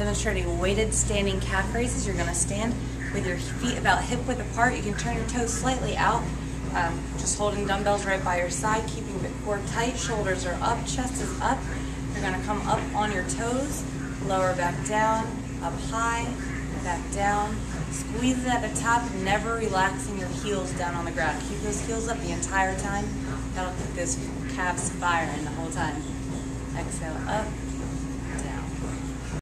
demonstrating weighted standing calf raises. You're gonna stand with your feet about hip width apart. You can turn your toes slightly out, um, just holding dumbbells right by your side, keeping the core tight. Shoulders are up, chest is up. You're gonna come up on your toes, lower back down, up high, back down. Squeeze it at the top, never relaxing your heels down on the ground. Keep those heels up the entire time. That'll keep those calves firing the whole time. Exhale up,